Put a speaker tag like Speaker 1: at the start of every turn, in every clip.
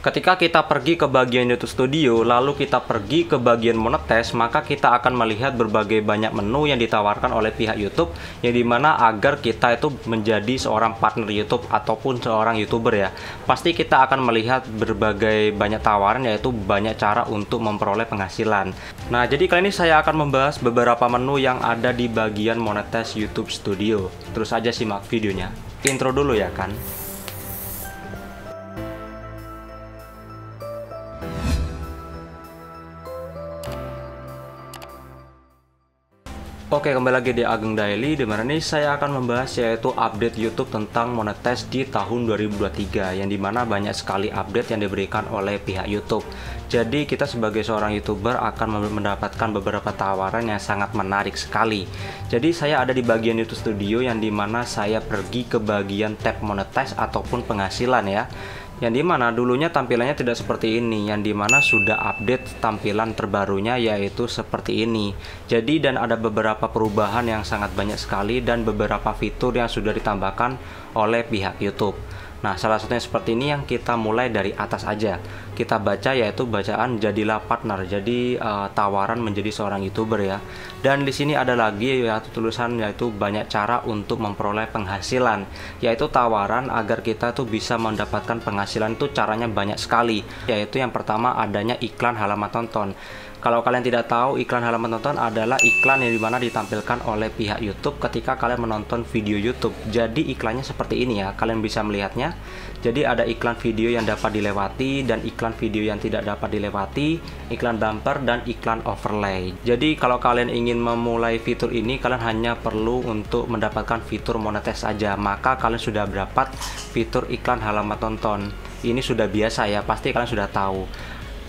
Speaker 1: Ketika kita pergi ke bagian YouTube Studio, lalu kita pergi ke bagian monetize, maka kita akan melihat berbagai banyak menu yang ditawarkan oleh pihak YouTube, yang di mana agar kita itu menjadi seorang partner YouTube ataupun seorang YouTuber ya. Pasti kita akan melihat berbagai banyak tawaran, yaitu banyak cara untuk memperoleh penghasilan. Nah, jadi kali ini saya akan membahas beberapa menu yang ada di bagian monetize YouTube Studio. Terus aja simak videonya. Intro dulu ya kan. Oke kembali lagi di Ageng Daily Di mana ini saya akan membahas yaitu update YouTube tentang monetize di tahun 2023 Yang di mana banyak sekali update yang diberikan oleh pihak YouTube. Jadi kita sebagai seorang YouTuber akan mendapatkan beberapa tawaran yang sangat menarik sekali. Jadi saya ada di bagian YouTube Studio yang di mana saya pergi ke bagian tab monetize ataupun penghasilan ya yang di mana dulunya tampilannya tidak seperti ini. Yang di mana sudah update tampilan terbarunya yaitu seperti ini. Jadi dan ada beberapa perubahan yang sangat banyak sekali dan beberapa fitur yang sudah ditambahkan oleh pihak YouTube Nah, salah satunya seperti ini yang kita mulai dari atas aja. Kita baca yaitu bacaan jadilah partner. Jadi uh, tawaran menjadi seorang YouTuber ya. Dan di sini ada lagi yaitu tulisan yaitu banyak cara untuk memperoleh penghasilan, yaitu tawaran agar kita tuh bisa mendapatkan penghasilan itu caranya banyak sekali. Yaitu yang pertama adanya iklan halaman tonton. Kalau kalian tidak tahu, iklan halaman tonton adalah iklan yang di mana ditampilkan oleh pihak YouTube ketika kalian menonton video YouTube. Jadi iklannya seperti ini ya, kalian bisa melihatnya. Jadi ada iklan video yang dapat dilewati dan iklan video yang tidak dapat dilewati, iklan bumper dan iklan overlay. Jadi kalau kalian ingin memulai fitur ini, kalian hanya perlu untuk mendapatkan fitur monetize saja. Maka kalian sudah dapat fitur iklan halaman tonton. Ini sudah biasa ya, pasti kalian sudah tahu.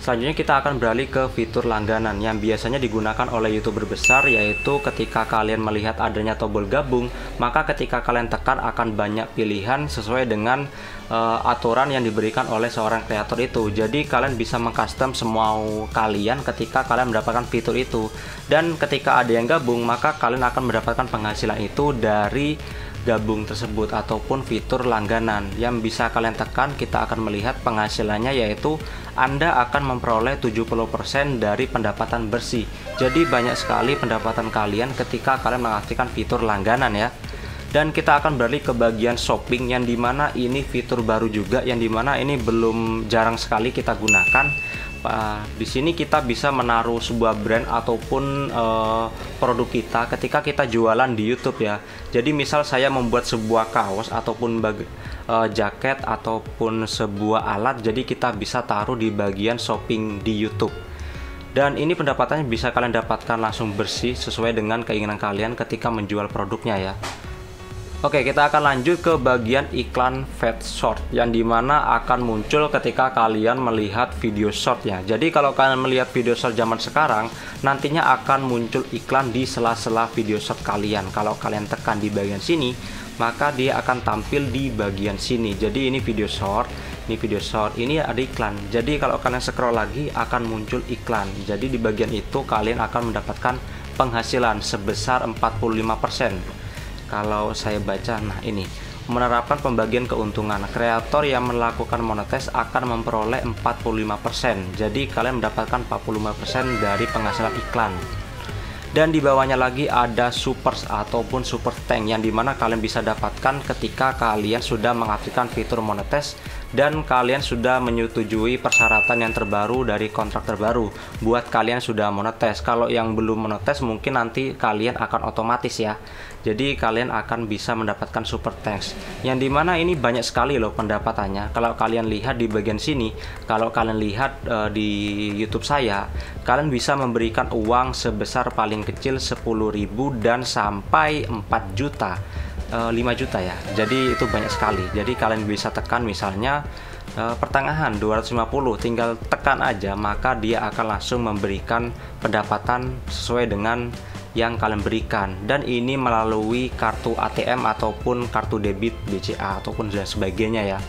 Speaker 1: Selanjutnya kita akan beralih ke fitur langganan yang biasanya digunakan oleh youtuber besar yaitu ketika kalian melihat adanya tombol gabung maka ketika kalian tekan akan banyak pilihan sesuai dengan uh, aturan yang diberikan oleh seorang kreator itu. Jadi kalian bisa mengcustom semua kalian ketika kalian mendapatkan fitur itu. Dan ketika ada yang gabung maka kalian akan mendapatkan penghasilan itu dari gabung tersebut ataupun fitur langganan yang bisa kalian tekan kita akan melihat penghasilannya yaitu Anda akan memperoleh 70% dari pendapatan bersih. Jadi banyak sekali pendapatan kalian ketika kalian mengaktifkan fitur langganan ya. Dan kita akan beralih ke bagian shopping yang di mana ini fitur baru juga yang di mana ini belum jarang sekali kita gunakan uh, di sini kita bisa menaruh sebuah brand ataupun uh, produk kita ketika kita jualan di YouTube ya. Jadi misal saya membuat sebuah kaos ataupun bag, uh, jaket ataupun sebuah alat, jadi kita bisa taruh di bagian shopping di YouTube. Dan ini pendapatannya bisa kalian dapatkan langsung bersih sesuai dengan keinginan kalian ketika menjual produknya ya. Oke, kita akan lanjut ke bagian iklan fat short yang di mana akan muncul ketika kalian melihat video short ya. Jadi kalau kalian melihat video short zaman sekarang, nantinya akan muncul iklan di sela-sela video short kalian. Kalau kalian tekan di bagian sini, maka dia akan tampil di bagian sini. Jadi ini video short, ini video short, ini ada iklan. Jadi kalau kalian scroll lagi akan muncul iklan. Jadi di bagian itu kalian akan mendapatkan penghasilan sebesar 45% kalau saya baca nah ini. Menerapkan pembagian keuntungan. Kreator yang melakukan monetize akan memperoleh 45% jadi kalian mendapatkan 45% dari penghasilan iklan. Dan di bawahnya lagi ada super ataupun super tank yang di mana kalian bisa dapatkan ketika kalian sudah mengaktifkan fitur monetize dan kalian sudah menyetujui persyaratan yang terbaru dari kontrak terbaru. Buat kalian sudah monetize kalau yang belum monetize mungkin nanti kalian akan otomatis ya. Jadi kalian akan bisa mendapatkan super thanks yang di mana ini banyak sekali loh pendapatannya. Kalau kalian lihat di bagian sini kalau kalian lihat uh, di YouTube saya kalian bisa memberikan uang sebesar paling kecil 10.000 dan sampai 4 juta 5 juta ya. Jadi itu banyak sekali. Jadi kalian bisa tekan misalnya uh, pertengahan 250 tinggal tekan aja maka dia akan langsung memberikan pendapatan sesuai dengan yang kalian berikan. Dan ini melalui kartu ATM ataupun kartu debit BCA ataupun dan sebagainya ya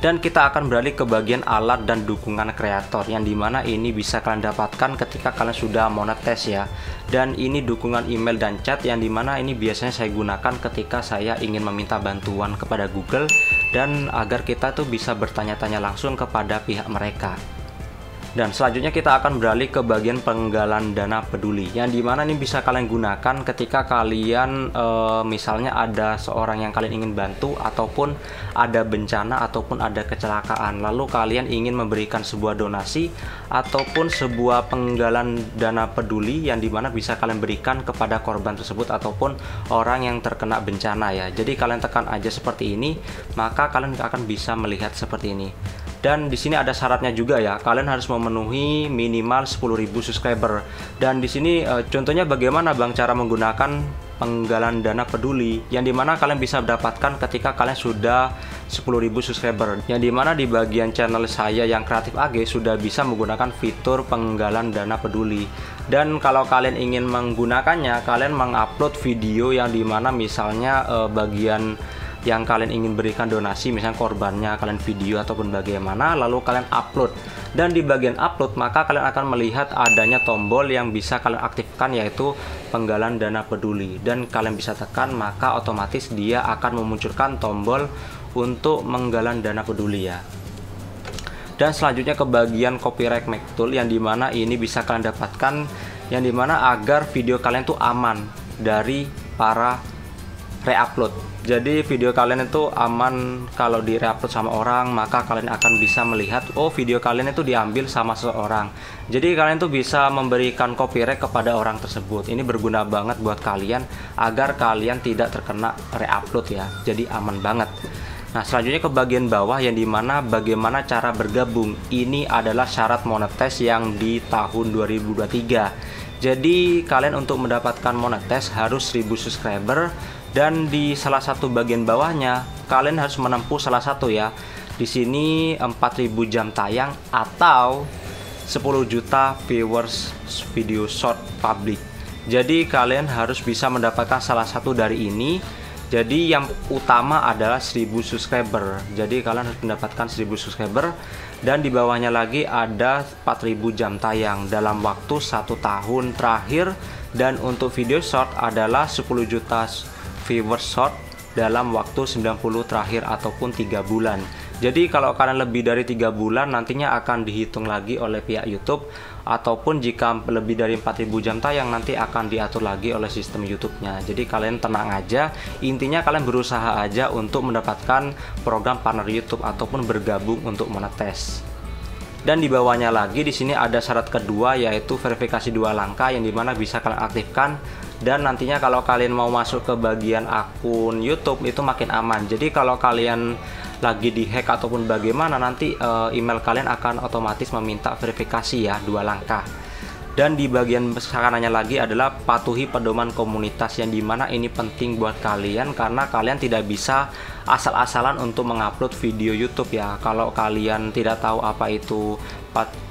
Speaker 1: dan kita akan beralih ke bagian alat dan dukungan kreator yang di mana ini bisa kalian dapatkan ketika kalian sudah monetes ya dan ini dukungan email dan chat yang di mana ini biasanya saya gunakan ketika saya ingin meminta bantuan kepada Google dan agar kita tuh bisa bertanya-tanya langsung kepada pihak mereka. Dan selanjutnya kita akan beralih ke bagian penggalan dana peduli. Yang di mana ini bisa kalian gunakan ketika kalian e, misalnya ada seorang yang kalian ingin bantu ataupun ada bencana ataupun ada kecelakaan. Lalu kalian ingin memberikan sebuah donasi ataupun sebuah penggalan dana peduli yang di mana bisa kalian berikan kepada korban tersebut ataupun orang yang terkena bencana ya. Jadi kalian tekan aja seperti ini maka kalian akan bisa melihat seperti ini dan di sini ada syaratnya juga ya. Kalian harus memenuhi minimal 10.000 subscriber. Dan di sini e, contohnya bagaimana bang cara menggunakan penggalan dana peduli yang di mana kalian bisa mendapatkan ketika kalian sudah 10.000 subscriber. Yang di mana di bagian channel saya yang kreatif AG sudah bisa menggunakan fitur penggalan dana peduli. Dan kalau kalian ingin menggunakannya kalian mengupload video yang di mana misalnya e, bagian yang kalian ingin berikan donasi misalnya korbannya kalian video ataupun bagaimana lalu kalian upload. Dan di bagian upload maka kalian akan melihat adanya tombol yang bisa kalian aktifkan yaitu penggalan dana peduli. Dan kalian bisa tekan maka otomatis dia akan memunculkan tombol untuk menggalan dana peduli ya. Dan selanjutnya ke bagian copyright make tool yang di mana ini bisa kalian dapatkan yang di mana agar video kalian tuh aman dari para reupload. Jadi video kalian itu aman kalau di reupload sama orang maka kalian akan bisa melihat oh video kalian itu diambil sama seseorang. Jadi kalian tuh bisa memberikan copyright kepada orang tersebut. Ini berguna banget buat kalian agar kalian tidak terkena reupload ya. Jadi aman banget. Nah selanjutnya ke bagian bawah yang di mana bagaimana cara bergabung. Ini adalah syarat monetes yang di tahun 2023 Jadi kalian untuk mendapatkan monetes harus 1000 subscriber dan di salah satu bagian bawahnya kalian harus menempuh salah satu ya. Di sini 4000 jam tayang atau 10 juta viewers video short public. Jadi kalian harus bisa mendapatkan salah satu dari ini. Jadi yang utama adalah 1000 subscriber. Jadi kalian harus mendapatkan 1000 subscriber. Dan di bawahnya lagi ada 4000 jam tayang. Dalam waktu satu tahun terakhir. Dan untuk video short adalah 10 juta viewers short dalam waktu 90 terakhir ataupun tiga bulan. Jadi kalau kalian lebih dari tiga bulan nantinya akan dihitung lagi oleh pihak YouTube ataupun jika lebih dari 4000 jam tayang nanti akan diatur lagi oleh sistem YouTube-nya. Jadi kalian tenang aja, intinya kalian berusaha aja untuk mendapatkan program partner YouTube ataupun bergabung untuk monetes. Dan di bawahnya lagi di sini ada syarat kedua yaitu verifikasi dua langkah yang di mana bisa kalian aktifkan dan nantinya kalau kalian mau masuk ke bagian akun YouTube itu makin aman. Jadi kalau kalian lagi di hack ataupun bagaimana nanti uh, email kalian akan otomatis meminta verifikasi ya dua langkah. Dan di bagian kanannya lagi adalah patuhi pedoman komunitas yang di mana ini penting buat kalian karena kalian tidak bisa asal-asalan untuk mengupload video YouTube ya. Kalau kalian tidak tahu apa itu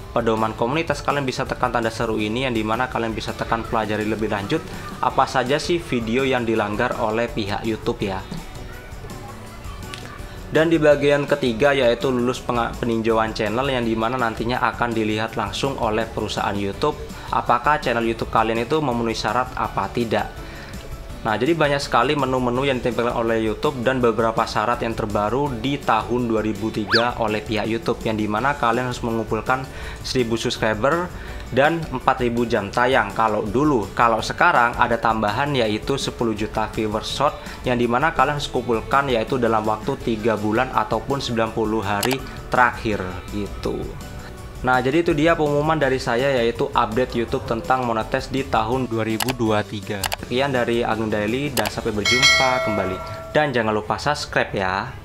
Speaker 1: pedoman komunitas kalian bisa tekan tanda seru ini yang di mana kalian bisa tekan pelajari lebih lanjut apa saja sih video yang dilanggar oleh pihak YouTube ya. Dan di bagian ketiga yaitu lulus peninjauan channel yang di mana nantinya akan dilihat langsung oleh perusahaan YouTube apakah channel YouTube kalian itu memenuhi syarat apa tidak Nah, jadi banyak sekali menu-menu yang ditampilkan oleh YouTube dan beberapa syarat yang terbaru di tahun 2003 oleh pihak YouTube yang di mana kalian harus mengumpulkan 1000 subscriber dan 4000 jam tayang. Kalau dulu kalau sekarang ada tambahan yaitu 10 juta viewers short yang di mana kalian harus kumpulkan yaitu dalam waktu 3 bulan ataupun 90 hari terakhir gitu Nah, jadi itu dia pengumuman dari saya yaitu update YouTube tentang monetes di tahun 2023. Sekian dari Agung Daily dan sampai berjumpa kembali. Dan jangan lupa subscribe ya.